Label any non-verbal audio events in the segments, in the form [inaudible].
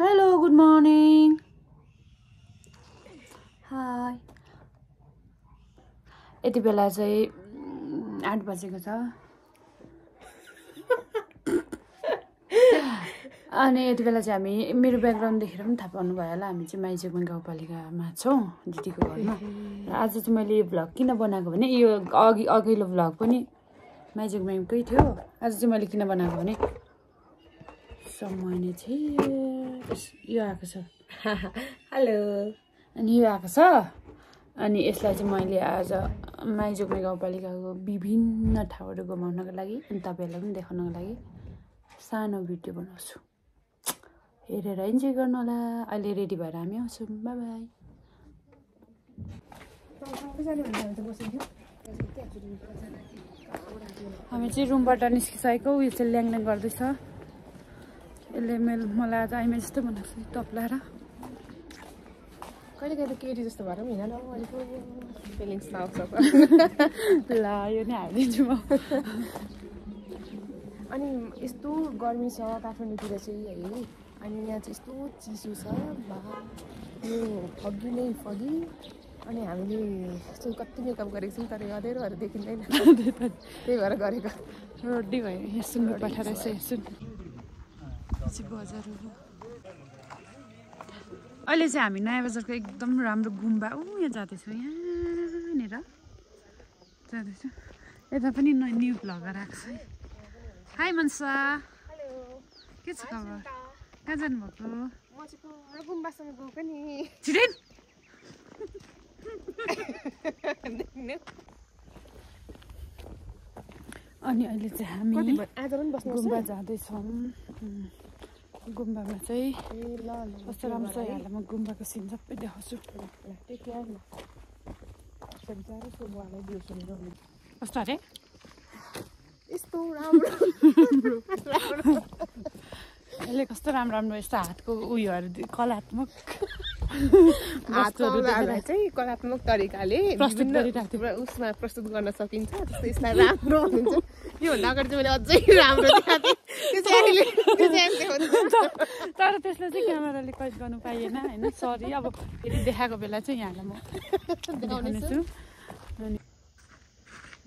Hello good morning high यति बेला चाहिँ आठ बजेको छ। अनि यति बेला चाहिँ हामी मेरो ब्याकग्राउन्ड देखेर पनि थाहा पाउनुभयो होला। हामी चाहिँ माइजोकमा गाउँपालिकामा छौँ दिदीको घरमा। र आज चाहिँ मैले यो भ्लग किन बनाएको भने यो अघि अघिल्लो भ्लग पनि माइजोक म्यामकै थियो। आज चाहिँ मैले किन बनाएको भने समय चाहिँ यस- यो आएको छ। [laughs] हेलो। अनि यो आएको छ। अनि यसलाई चाहिँ मैले आज माइजोकमा गाउँपालिकाको विभिन्न ठाउँहरू घुमाउनको लागि अनि तपाईँहरूलाई पनि देखाउनको लागि सानो भिडियो बनाउँछु। हेरेर इन्जोय गर्नु होला अहिले रेडी भएर हामी आउँछौँ। बाई बाई हामी चाहिँ रुमबाट निस्किसकेको यो चाहिँ ल्याङल्याङ गर्दैछ। यसले मेल मलाई आज आइमा जस्तो बनाएको छ टप्लाएर कहिले कहिले केटी जस्तो भएर पनि हिँड फिलिङ्स आउँछ [laughs] ल यो नै हालिदिन्छु म। अनि यस्तो गर्मी छ काठमाडौँतिर चाहिँ है अनि यहाँ चाहिँ यस्तो चिसो छ बा यो फगी नै फगी अनि हामीले यस्तो कति मेकअप गरेको छौँ तर यो अँध्यारोहरू देखिँदैन। त्यही भएर गरेको। रोडी भयो यहाँ सुन्नु पठाएर यसो हेर्छु। नि बजार हो अहिले चाहिँ हामी नयाँ बजारको एकदम राम्रो गुम्बा ऊ यहाँ जाँदैछौँ यहाँनिर। जाँदैछौँ। यता पनि न न्यु आएको छ है। हाई मनसा के छ खबर? कहाँ जानुभएको? म चाहिँ गुम्बासम्म गएको नि। छिटै अनि अहिले चाहिँ हामी कति भयो? आज पनि बस्नु गुम्बा जाँदैछौँ। गुम्बामा चाहिँ कस्तो राम्रो छ यहाँलाई म गुम्बाको सिन सबै देखाउँछु कस्तो अरे यस्तो राम्रो यसले कस्तो राम्रो राम्रो यस्तो हातको उयोहरू कलात्मक चाहिँ कलात्मक तरिकाले प्रस्तुत गरिरहेको। उसमा प्रस्तुत गर्न सकिन्छ त्यस्तो यसलाई राम्रो हुन्छ योभन्दा अगाडि चाहिँ मैले अझै राम्रो तर [laughs] त्यसलाई चाहिँ क्यामेराले कैद गर्नु पाइएन होइन? सरी अब फेरि देखाएको बेला चाहिँ यहाँलाई म देखाउनेछु।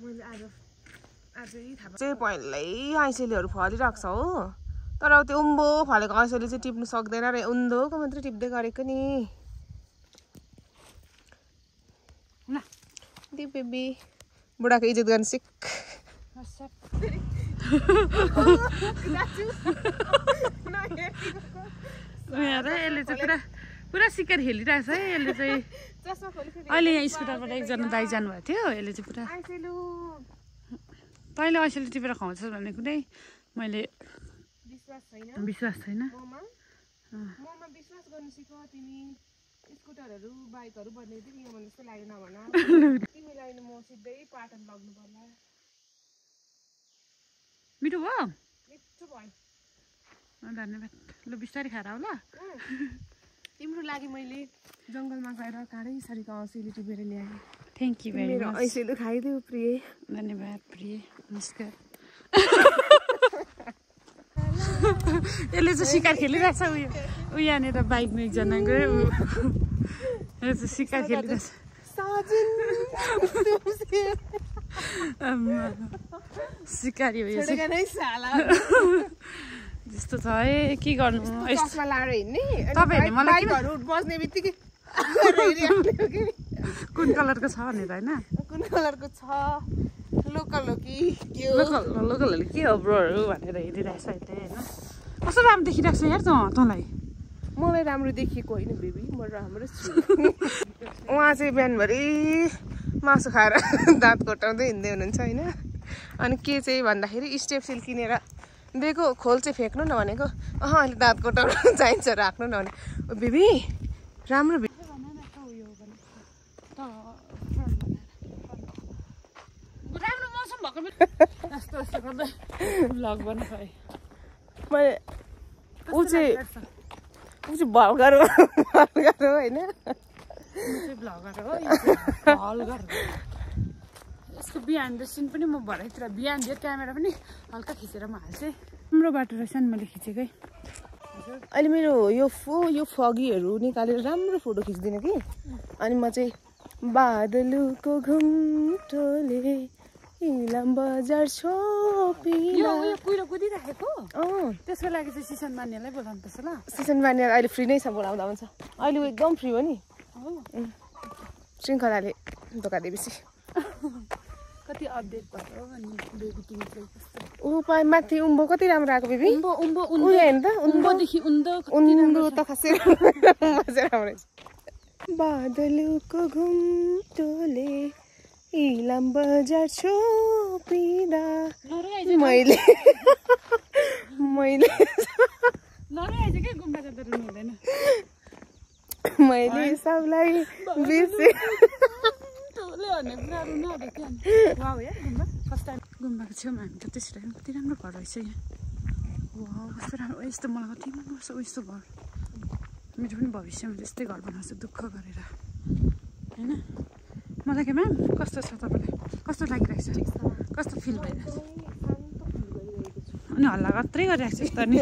मैले आज आजै थाहा चाहिँ पहिल्यै आइसेलीहरू फलिरहेको छ हो। तर अब त्यो उम्बो फलेको आइसेली चाहिँ टिप्नु सक्दैन र। उन्धोको मात्रै टिप्दै गरेको नि। ल। दि बेबी बुढाको इज्जत गर्न सिक। यसले चाहिँ पुरा पुरा सिकार खेलिरहेको छ है यसले चाहिँ। अहिले यहाँ स्कुटरबाट एकजना दाइ जानुभएको थियो यसले चाहिँ पुरा तैँले ऐसेले टिपेर खुवाउँछस् भन्ने कुनै मैले विश्वास छैन। स्कुटरहरू बाइकहरू बनिदिएको यो भने जस्तो लाग्यो नभन तिमीलाई म सिधै पाटन लग्नु पर्ला मिठो भयो? धन्यवाद ल बिस्तारै खाएर आऊ ल। तिम्रो लागि मैले जङ्गलमा गएर काँडै सरीको औँसीले टिपेर ल्याएँ। थ्याङ्क यू भेरी मेरो मच ऐसेलु खाइदेऊ प्रिय। धन्यवाद प्रिय। नमस्कार। यसले चाहिँ शिकार खेलिरहेछ उयो। ऊ यहाँनिर बाइकमा एकजना गयो। ऊ यो चाहिँ शिकार खेलिरहेछ। सिकारी हो यो चाहिँ। छोडेका नै साला। त्यस्तो छ। है के गर्नु? बस्ने बित्तिकै कुन कलरको छ भनेर होइन? कुन कलरको छ? लोकल हो कि लोकल लोकलहरूले के हो ब्रोहरू भनेर हेरिरहेछ अहिले होइन? कस्तो राम्रो देखिरहेको छ यार त तँलाई। मलाई राम्रो देखिएको होइन बेबी म राम्रो छु। [laughs] उहाँ चाहिँ बिहानभरि मासु खाएर [laughs] दाँत कोटाउँदै हिँड्दै हुनुहुन्छ होइन। अनि के चाहिँ भन्दाखेरि स्टेप सिल किनेर दिएको खोल चाहिँ फ्याँक्नु न भनेको अह अहिले दाँत कोटाउनु [laughs] चाहिन्छ राख्नु न भने बेबी राम्रो मैले ऊ चाहिँ ऊ चाहिँ भल्गर हो भल्गर हो होइन। यसको बिहान सिन पनि म भरेतिर बिहान दियो क्यामेरा पनि हल्का खिचेर म हाल्थेँ। राम्रो बाटो रहेछ नि मैले खिचेकै अहिले मेरो यो फो यो फगीहरू निकालेर राम्रो फोटो खिच्दिनँ कि। अनि म चाहिँ बादलुको घुम्टोले इलाम बजार कुदिराखेको? त्यसको लागि चाहिँ सिसन मान्नेलाई बोलाउनु पर्छ ल। सिजन मानेर अहिले फ्री नै छ बोलाउँदा हुन्छ। अहिले ऊ एकदम फ्री हो नि। श्रृङ्खलाले धोका दिएपछि। कति अपडेट भयो ऊ माथि उम्बो कति राम्रो आएको बेबी? हेर्नु त उम्बो। उम्बोदेखि उम्बो त खासै राम्रो। [laughs] बादलुको घुम्टोले इलाम बजार छोपिँदा। मैले मैले मैले सबलाई टाइम गुम्बाको छेउमा हामी त त्यसरी कति राम्रो घर रहेछ यहाँ। कस्तो राम्रो। यस्तो मलाई कति मन पर्छ यस्तो घर। मेरो पनि भविष्यमा त्यस्तै घर बनाउँछु दुःख गरेर। मलाई के म्याम? कस्तो छ तपाईँलाई कस्तो लागिरहेको छ? कस्तो फिल भइरहेको छ? अनि हल्ला मात्रै गरिरहेको छ यस्तो नि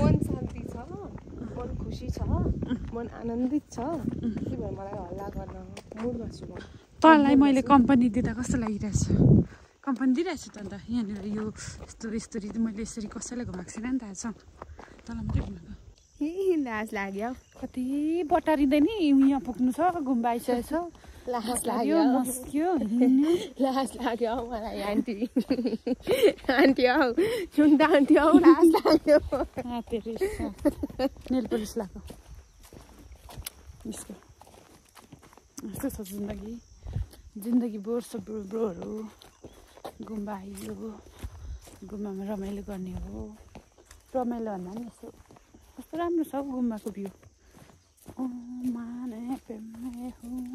मन शान्ति छ मन खुसी छ मन आनन्दित छ। के भयो मलाई हल्ला गर्न मुडमा छु म? तँलाई मैले कम्पनी दिँदा कस्तो लागिरहेछ कम्पनी दिइरहेको छु त अन्त यहाँनिर यो यस्तो यस्तरी मैले यसरी कसैलाई घुमाएको छैन नि त आज। तँलाई मात्रै घुमाएको? ए लाज लाग्यो। कति बटारिँदैन नि यहाँ पुग्नु छ गुम्बा आइसकेको छ। लाज लाग्यो लाग्यो मस्क्यो लाज लाग्यो हौ मलाई आन्टी आन्टी हौ सुन्दा आन्टी हौ लाज लाग्यो नेल पोलिस लगाएको यसको यस्तो छ जिन्दगी जिन्दगी ब्रो ब्रोहरू गुम्बा आइयो गुम्बामा रमाइलो गर्ने हो रमाइलो भन्दा पनि यस्तो कस्तो राम्रो छ हौ गुम्बाको भ्यू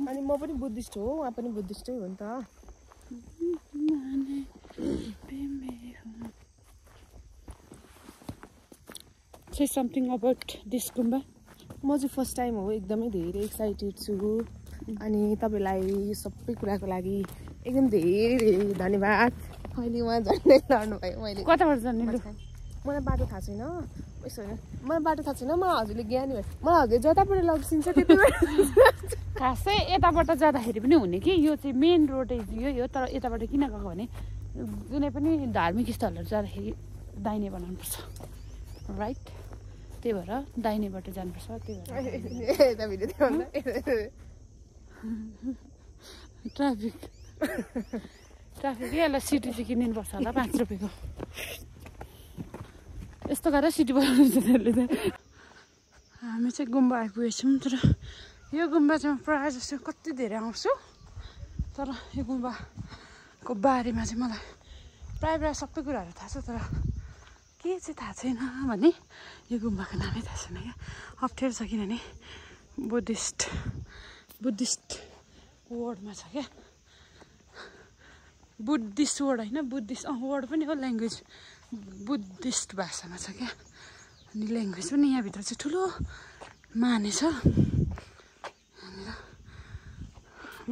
अनि म पनि बुद्धिस्ट हो उहाँ पनि बुद्धिस्टै हो नि त Say something about this गुम्बा म चाहिँ फर्स्ट टाइम हो एकदमै धेरै एक्साइटेड छु। अनि तपाईँलाई यो सबै कुराको लागि एकदम धेरै धेरै धन्यवाद। अहिले उहाँ झन्डै लड्नु भयो मैले कताबाट लु मलाई बाटो थाहा छैन। यसो होइन। मलाई बाटो थाहा छैन मलाई हजुरले ज्ञानी भयो मलाई हजुर जताबाट लग्सिन्छ त्यतिबाट खासै यताबाट जाँदाखेरि पनि हुने कि? यो चाहिँ मेन रोड यो हो तर यताबाट किन गएको भने जुनै पनि धार्मिक स्थलहरू जाँदाखेरि दाहिने बनाउनुपर्छ। राइट त्यही भएर दाहिनेबाट जानुपर्छ त्यही भएर। ट्राफिक ट्राफिक यसलाई सिटी चाहिँ किनिनुपर्छ होला पाँच रुपियाँको। यस्तो गरेर सिटी बनाउनु त्यसले त हामी चाहिँ गुम्बा आइपुगेछौँ तर यो गुम्बा चाहिँ प्रायः जस्तो कति धेरै आउँछु तर यो गुम्बाको बारेमा चाहिँ मलाई प्रायः प्रायः सबै कुराहरू थाहा छ तर के चाहिँ थाहा छैन भने यो गुम्बाको नामै थाहा छैन क्या अप्ठ्यारो छ किनभने बुद्धिस्ट बुद्धिस्ट वर्डमा छ क्या बुद्धिस्ट वर्ड होइन बुद्धिस्ट वर्ड पनि हो ल्याङ्ग्वेज बुद्धिस्ट भाषामा छ क्या? अनि ल्याङ्ग्वेज पनि यहाँभित्र चाहिँ ठुलो माने छ। यहाँनिर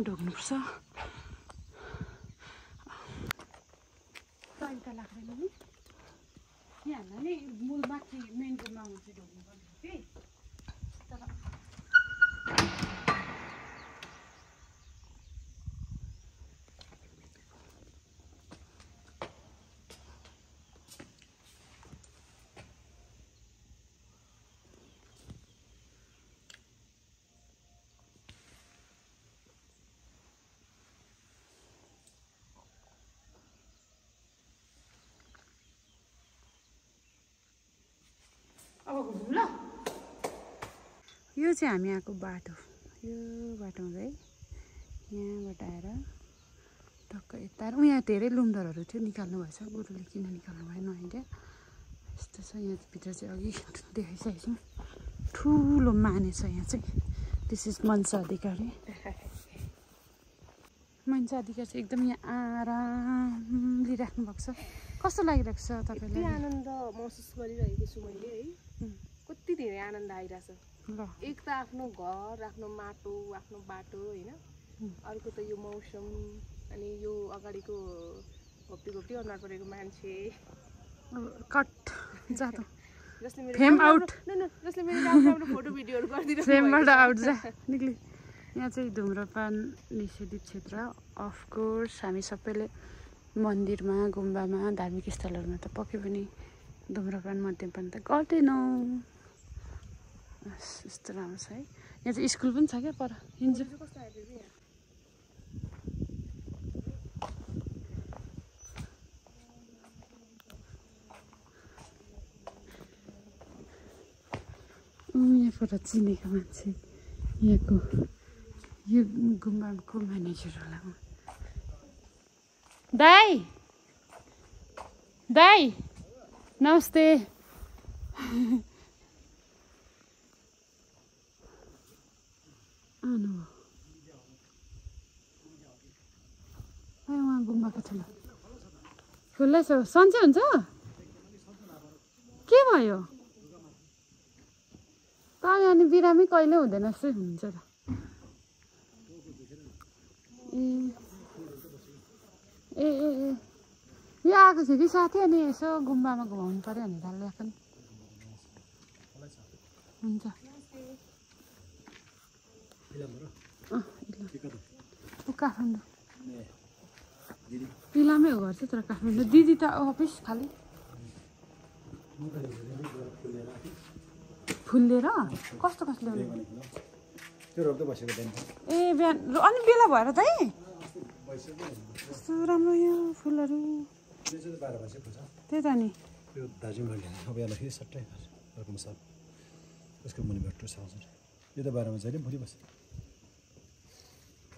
ढोग्नुपर्छ। त लाग्दैन नि? यहाँहरूलाई नै मूल माथि मेन रोडमा चाहिँ ढोग्नुपर्ने कि? तर अब घुमौँ ल। यो चाहिँ हामी आएको बाटो। यो बाटो हुँदै यहाँबाट आएर टक्क यता आएर यहाँ धेरै लुमडरहरू थियो निकाल्नु भएछ। गुरुले किन निकाल्नु भएन आइडिया यस्तो छ यहाँभित्र चाहिँ अघि देखाइसकेको छौँ। ठुलो माने छ यहाँ चाहिँ। This is Mansa Adhikari. Mansa Adhikari चाहिँ एकदम यहाँ आराम लिइराख्नु भएको छ। कस्तो लागिरहेको छ तपाईँलाई? आनन्द महसुस गरिरहेको छु मैले है. कति धेरै आनन्द आइरहेछ। ल। एक त आफ्नो घर आफ्नो माटो आफ्नो बाटो होइन. अर्को त यो मौसम अनि यो अगाडिको घोप्टी घोप्टी अनुहार परेको मान्छे। कट। जाँदा [laughs] जसले मेरो फेम राम्रो- आउट। न, न, जसले मेरो राम्रो राम्रो फोटो भिडियोहरू गरिदिनु [laughs] फ्रेमबाट आउट जा। निक्ली। यहाँ चाहिँ धुम्रपान निषेधित क्षेत्र। अफकोर्स हामी सबैले मन्दिरमा गुम्बामा धार्मिक स्थलहरूमा त पक्कै पनि धुम्रपान मद्यपान त गर्दैनौँ। यस्तो राम्रो छ है। यहाँ चाहिँ स्कुल पनि छ क्या पर? ऊ यहाँबाट चिनेको मान्छे यहाँको यो गुम्बाको म्यानेजर होला दाई दाई नमस्ते उहाँ गुम्बाको छेउमा खुल्लै छ सन्चै हुन्छ के भयो कहाँ अनि बिरामी कहिले हुँदैन जस्तै हुन्छ त ए ए ए ए यो आएको थियो कि साथी अनि यसो गुम्बामा घुमाउनु पऱ्यो भनेर ल्याएको नि हुन्छ। ऊ काठमाडौँ इलामै हो घर चाहिँ तर काठमाडौँ दिदी त अफिस खालि फुल्लेर कस्तो कस्तो ए बिहान अनि बेला भएर त है कस्तो राम्रो यो फुलहरू। छ त्यही त नि। ल्याएको अब सट्टै साल उसको टुस आउँछ यो त बाह्रमा जहिले बस्छ।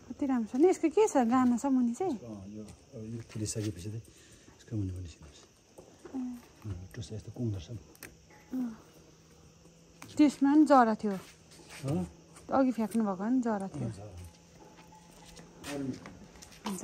कति राम्रो छ नि यसको के छ? गाना छ मुनि चाहिँ? यो यो फुलिसकेपछि चाहिँ यसको मुनि मुनि यस्तो छ त्यसमा पनि जरा थियो? अघि फ्याँक्नु भएको नि जरा थियो। हुन्छ।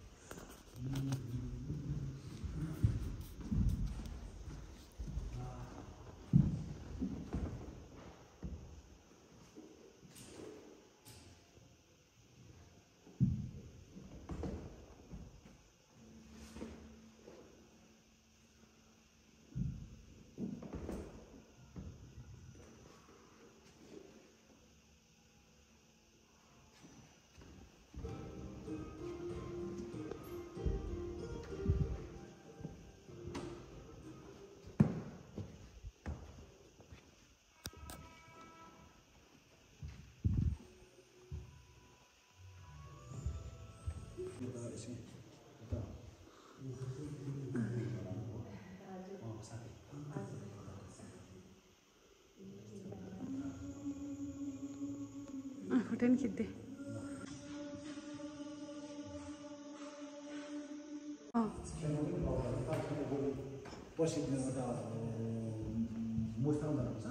मुस्ताङ जानुपर्छ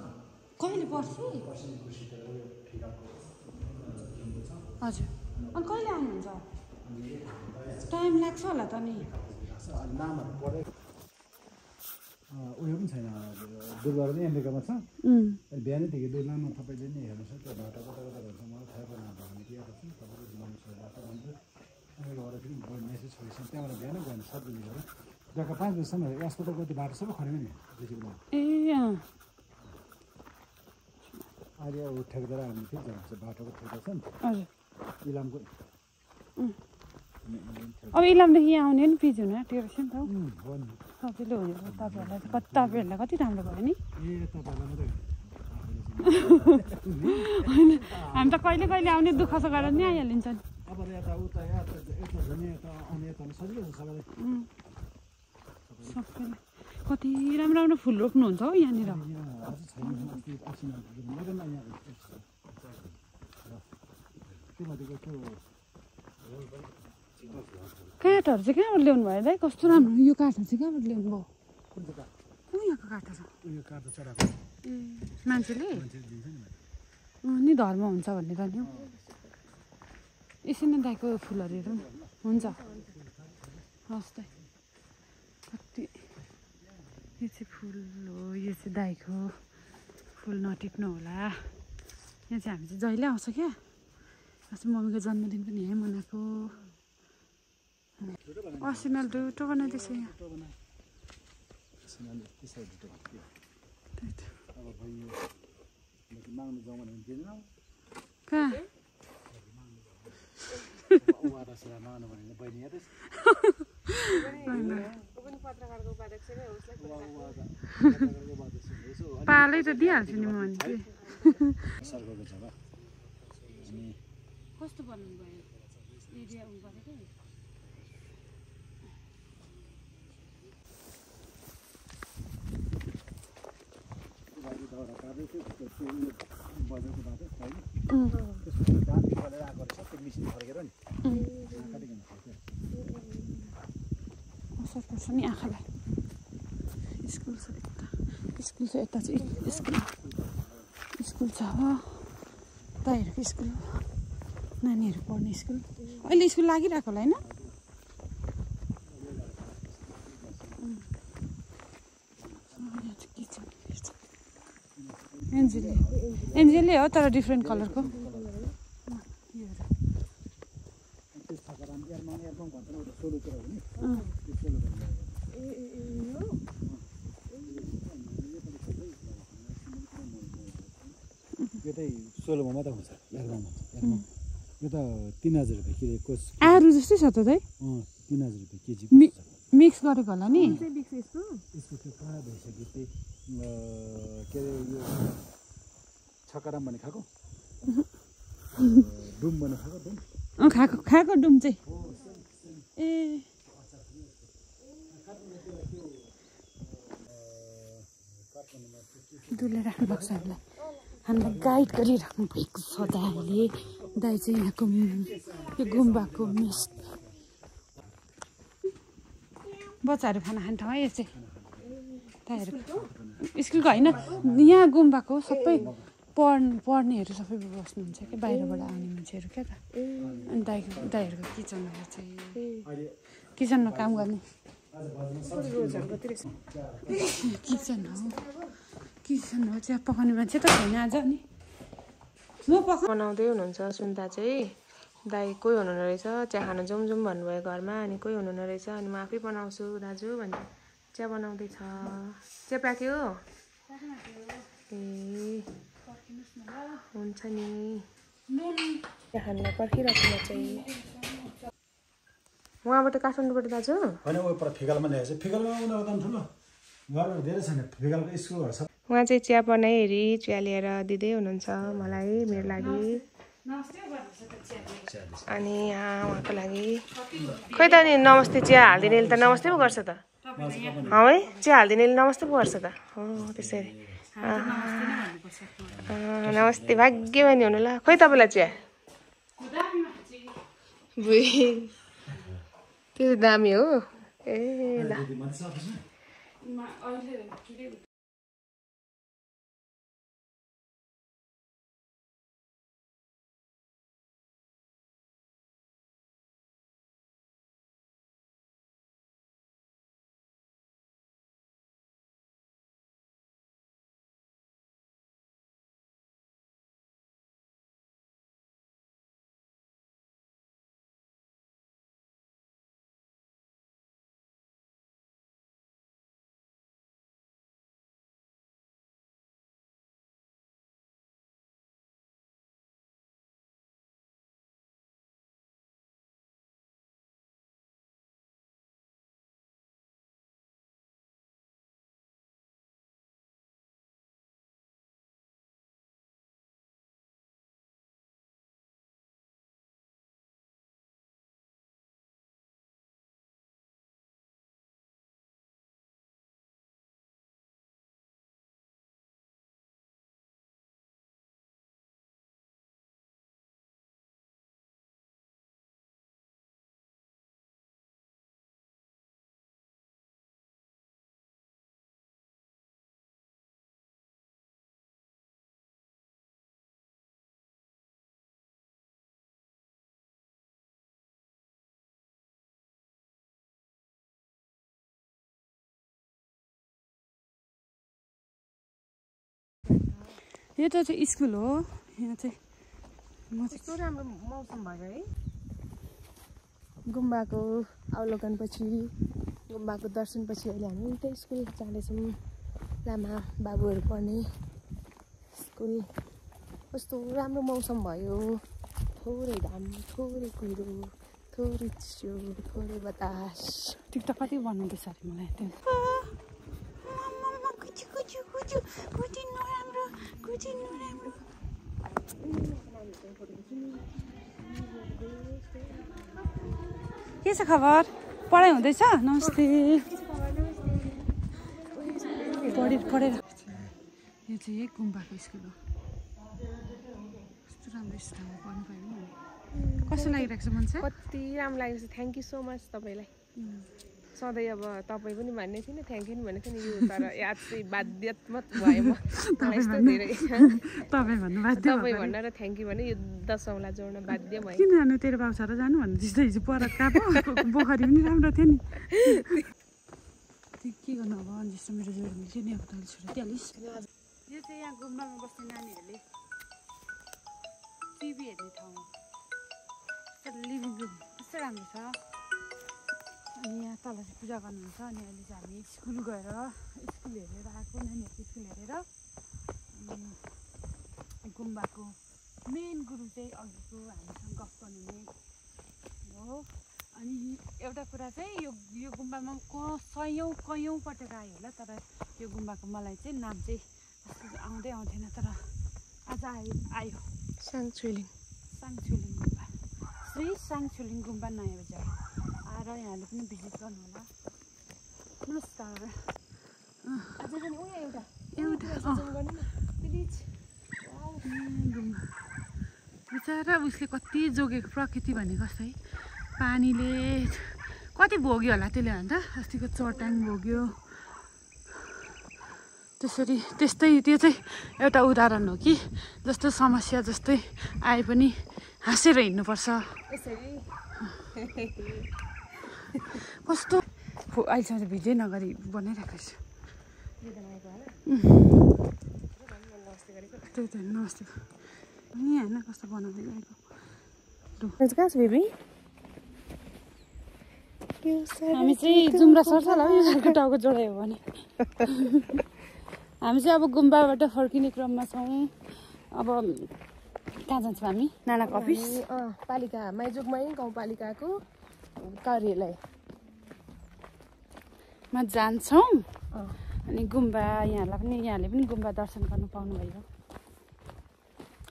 कहिले पर्सि हजुर. अनि कहिले आउनुहुन्छ? टाइम लाग्छ होला त नि। उयो पनि छैन बुधबार पनि अमेरिकामा छ। बिहानैदेखि दुर्नाममा तपाईँले नै हेर्नुहोस् त्यो बाटो कता कता भन्छ मलाई थाहा परेन भने दिएको छु तपाईँको मानिसहरू बाटो भन्छु अमेरिकाबाट फेरि गयो मेसेज छोडेपछि त्यहाँबाट बिहानै गएन सात बजी गएर जग्गा पाँच बजीसम्म अस्पतालको त्यो बाटो सबै नि ए अहिले अब ठेकेदार हामी फेरि बाटोको ठेकेदार छ नि इलामको अब इलामदेखि यहाँ आउने नि पिज हुन त्यो रहेछ नि त सजिलो हो यो तपाईँहरूलाई त कति तपाईँहरूलाई कति राम्रो भयो नि होइन हामी त कहिले कहिले आउने दुःख गरेर नि आइहालिन्छ नि अब यता उता यता यता झन् यता आउने यता सजिलो छ सबैलाई कति राम्रो राम्रो फुल रोप्नुहुन्छ हौ यहाँनिर काठहरू चाहिँ कहाँबाट ल्याउनु भयो दाइ कस्तो राम्रो यो काठहरू चाहिँ कहाँबाट ल्याउनु भयो यहाँको काठहरू मान्छेले मान्छे दिन्छ नि अँ, नि धर्म हुन्छ भन्ने त नि हौ एकछिन दाईको फुलहरू हेरौँ न। हुन्छ। हस् दाई कति यो चाहिँ फुल हो यो चाहिँ दाईको फुल नटिप्नु होला। यहाँ चाहिँ हामी चाहिँ जहिले आउँछ क्या? अस्ति मम्मीको जन्मदिन पनि यहीँ मनाएको। असिनाल दुटो बनाइदिएछ यहाँ। त। कहाँ? पालै त दिइहाल्छु नि म भने चाहिँ सर्कलको छ वा अनि कस्तो बनाउनु भयो एरिया उ गरेको गाडी दाउरा काट्दै थियो त्यो त्यो उयो बजारको बाटो होइन त्यसको धान निकालेर आएको रहेछ त्यो मिसिन फर्केर नि काटिकन फर्क्यो असर पर्छ नि आँखालाई स्कुल छ यता स्कुल छ यता चाहिँ स्कुल स्कुल छ हो दाइहरूको स्कुल नानीहरू पढ्ने स्कुल अहिले स्कुल लागिरहेको होला होइन उम्. यहाँ चाहिँ के छ के छ? एन्जेलले एन्जेलले हो तर डिफ्रेन्ट कलरको यो चाहिँ सोलोमा मात्रै हुन्छ यो त तिन हजार रुपियाँ आरू जस्तै छ त तिन हजार रुपियाँ मिक्स गरेको होला नि? के अरे यो छकाराम भने खाएको? [laughs] डुम भने खाएको डुम? अँ खाएको खाएको डुम चाहिँ। ए। दुले राख्नु भएको छ हामीलाई। हामीलाई गाइड गरिराख्नु भएको छ दाईले दाई चाहिँ यहाँको यो गुम्बाको मिस बच्चाहरू खाना खाने ठाउँ है यो चाहिँ दाईहरू स्कुलको होइन यहाँ गुम्बाको सबै पढ पढ्नेहरू सबै बस्नुहुन्छ क्या बाहिरबाट आउने मान्छेहरू क्या त। अनि दाईको दाईहरूको किचनहरू चाहिँ किचनमा काम गर्ने। किचन हो। किचन हो चिया पकाउने मान्छे त छैन आज नि। म पका बनाउँदै हुनुहुन्छ सुन्दा चाहिँ। दाई कोही हुनुहुन्न रहेछ? चिया खान जाउँ जाउँ भन्नुभयो घरमा अनि कोही हुनुहुन्न रहेछ? अनि म आफै बनाउँछु दाजु भन्छ चिया बनाउँदैछ। चिया प्याक्यो? ए। हुन्छ नि। पर्खिरहेको म चाहिँ। उहाँबाट काठमाडौँबाट दाजु? होइन फिगलमा ल्याएछ। फिगलमा उनीहरू ठुलो। घरहरू धेरै छन्। फिगलको स्कुलहरू छ उहाँ चाहिँ चिया बनाइहेरी चिया लिएर दिँदै हुनुहुन्छ मलाई मेरो लागि। अनि यहाँ उहाँको लागि। खोइ त नि नमस्ते चिया हालिदिनेले त नमस्ते पो गर्छ त। हौ चिया हालिदिनेले नमस्ते पो गर्छ त। हो त्यसरी। नमस्ते भाग्यमानी हुनु ल। खोइ तपाईँलाई चिया? त्यो दामी हो। ए ल। अहिले यता चाहिँ स्कुल हो यहाँ चाहिँ म चाहिँ कस्तो राम्रो मौसम भयो है गुम्बाको अवलोकनपछि गुम्बाको दर्शनपछि अहिले हामी उल्टै स्कुल जाँदैछौँ लामा बाबुहरू पढ्ने स्कुल कस्तो राम्रो मौसम भयो थोरै घाम थोरै कुहिरो थोरै चिसो थोरै बतास टिकटक कति बनाउँदैछ अरे मलाई त्यो के छ खबर? पढाइ हुँदैछ? नमस्ते। पढे पढेर। यो चाहिँ यही गुम्बाको स्कुल हो। कस्तो राम्रो स्थानमा पढ्नु पायो नि। कस्तो लागिरहेको छ मन चाहिँ कति राम्रो लागेको छ। थ्याङ्क यू सो मच तपाईँलाई। सधैँ अब तपाईँ पनि भन्ने थिएन थ्याङ्क यू नि भनेको थिएन यो तर याद चाहिँ बाध्यात्मक भयो म। [laughs] यस्तो धेरै। [laughs] तपाईँ भन्नु भन्न र थ्याङ्क यू भने यो दसौँलाई जोड्न बाध्य भयो। किन जानु? तेरो बाबु छ र जानु भन्नु। जस्तो हिजो पर [laughs] पोखरी पनि राम्रो थियो नि। त्यो के गर्नु अब? जस्तो मेरो जोडी मिल्छ नि अब तल छोरा यो चाहिँ यहाँ गुम्बामा बस्ने नानीहरूले टिभी हेर्ने ठाउँ लिभिङ रुम। कस्तो राम्रो छ। अनि यहाँ तल चाहिँ पूजा गर्नुहुन्छ अनि अहिले चाहिँ हामी स्कुल गएर स्कुल हेरेर आएको नानीहरूको स्कुल हेरेर अनि गुम्बाको मेन गुरु चाहिँ अघिको हामीसँग गफ गर्नुहुने हो। अनि एउटा कुरा चाहिँ यो यो गुम्बामा क सयौँ कैयौँ पटक आयो होला तर यो गुम्बाको मलाई चाहिँ नाम चाहिँ आउँदै आउँथेन तर आज आयो आयो। साङछुलिङ साङछुलिङ गुम्बा। श्री साङछुलिङ गुम्बा नयाँ बजार। आएर यहाँले पनि भिजिट गर्नु होला नमस्कार अझै पनि उयो एउटा एउटा बिचरा उसले कति जोगेको प्रकृति भनेको जस्तै पानीले कति भोग्यो होला त्यसले अन्त अस्तिको चट्याङ भोग्यो त्यसरी त्यस्तै त्यो चाहिँ एउटा उदाहरण हो कि जस्तो समस्या जस्तै आए पनि हाँसेर हिँड्नुपर्छ कस्तो? अहिलेसम्म चाहिँ भिडियो नगरी बनाइरहेको छु। त गरेको त्यही त नमस्ते। नि होइन कस्तो बनाउँदै गएको? कहाँ छ बेबी हामी चाहिँ जुम्रा सर्छ होला हौ यो टाउको जोडायो भने। हामी चाहिँ अब गुम्बाबाट फर्किने क्रममा छौँ। अब कहाँ जान्छौँ हामी? नानाको अफिस पालिका माइजोकमै गाउँपालिकाको कार्यालय मा जान्छौँ। अनि गुम्बा यहाँलाई पनि यहाँले पनि गुम्बा दर्शन गर्नु पाउनुभयो।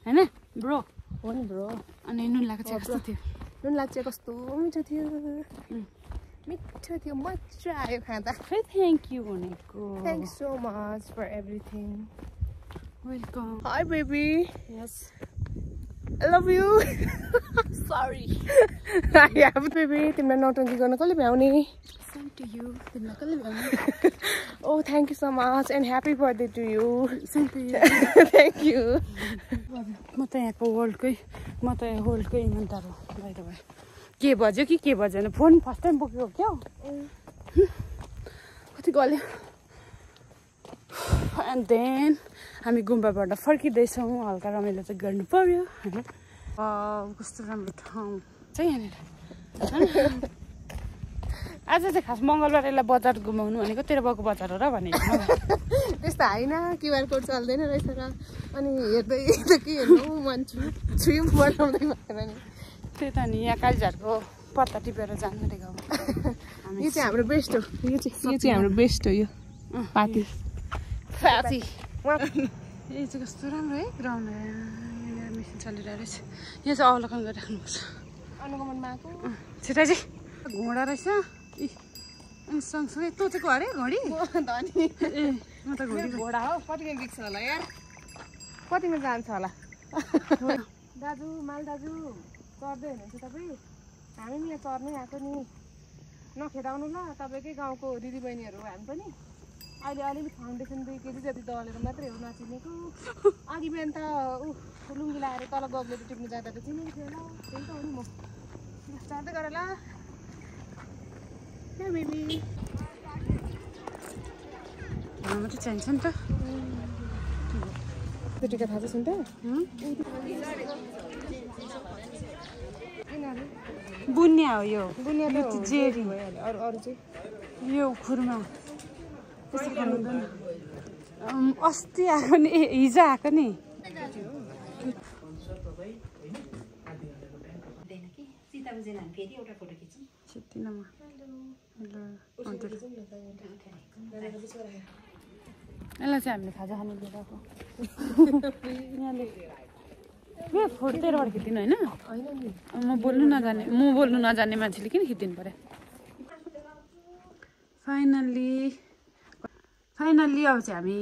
होइन? ब्रो? हो नि ब्रो। अनि नुनलाको चाहिँ कस्तो थियो? नुन लाग्छ कस्तो मिठो थियो। मिठो थियो मजा आयो खाँदा। खै थ्याङ्क यू भनेको? Thank so much for everything welcome hi baby yes I love you sorry have baby तिमीलाई नौटङ्की गर्न कसले भ्याउने ओ thank you so much and happy birthday to you thank you म त यहाँको वर्ल्डकै म त यहाँ वर्ल्डकै इमान्दार हो बाहिर भयो के बज्यो कि के बजेन फोन फर्स्ट टाइम बोकेको क्या कति गल्यो एन्ड देन हामी गुम्बाबाट फर्किँदैछौँ। हल्का रमाइलो चाहिँ गर्नु पर्यो होइन? कस्तो राम्रो ठाउँ। चाहिँ यहाँनिर? [laughs] आज चाहिँ खास मङ्गलबार यसलाई बजार घुमाउनु भनेको तेरो बाउको बजार हो र भनेको [laughs] त्यस्तो होइन क्युआर कोड चल्दैन रहेछ र। अनि हेर्दै त के हेर्नु? मन छु। छुम बनाउँदै भएर नि। त्यही त नि यहाँ कालिझारको पत्ता टिपेर जानु गाउँ। [laughs] यो चाहिँ हाम्रो बेस्ट हो। यो चाहिँ यो चाहिँ हाम्रो बेस्ट हो यो पार्टी फ्याची उहाँ यो चाहिँ कस्तो राम्रो है ग्राउन्ड मेसिन चलिरहेको रहेछ यहाँ चाहिँ अवलोकन गरिराख्नुपर्छ अनुगमनमा आएको छिटै चाहिँ घोडा रहेछ अनि सँगसँगै तँ चाहिँ घरे घडी धनी ए म त घोडी घोडा हो कतिमा बिग्छ होला यार कतिमा जान्छ होला दाजु माल दाजु चढ्दै हुनुहुन्छ तपाईँ हामी पनि यहाँ चढ्नै आएको नि नखेदाउनु ल तपाईँकै गाउँको दिदीबहिनीहरू हामी पनि अहिले अलिअलि फाउन्डेसन दुई केजी जति दलेर मात्रै हो नचिनेको अघि बिहान त ऊ लुङ्गी लगाएर तल गग्लेर टिप्नु जाँदा त चिनेको थियो होला त्यही त हो नि म। चढ्दै गर ल। मात्रै चाहिन्छ नि त। त्यो टिका थाहा छ सुन्दा? बुनिया हो यो। बुनिया त त जेरी। अरू अरू चाहिँ? यो खुरमा। खानु हुँदैन अस्ति आएको नि ए हिजो आएको नि। यसलाई चाहिँ हामीले खाजा खानु लिएर आएको यहाँले ए खिच्दिनु होइन? म बोल्नु नजाने म बोल्नु नजान्ने मान्छेले किन खिचिदिनु पऱ्यो? फाइनल्ली फाइनल्ली अब चाहिँ हामी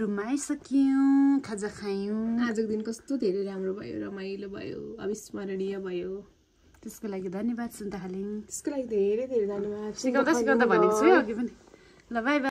रुममा आइसक्यौँ खाजा खायौँ। आजको दिन कस्तो धेरै राम्रो भयो रमाइलो भयो अविस्मरणीय भयो। त्यसको लागि धन्यवाद सुन्दा खालिङ त्यसको लागि धेरै धेरै धन्यवाद। सिकाउँदा सिकाउँदा भनेको छु है अघि पनि। ल बाई बाई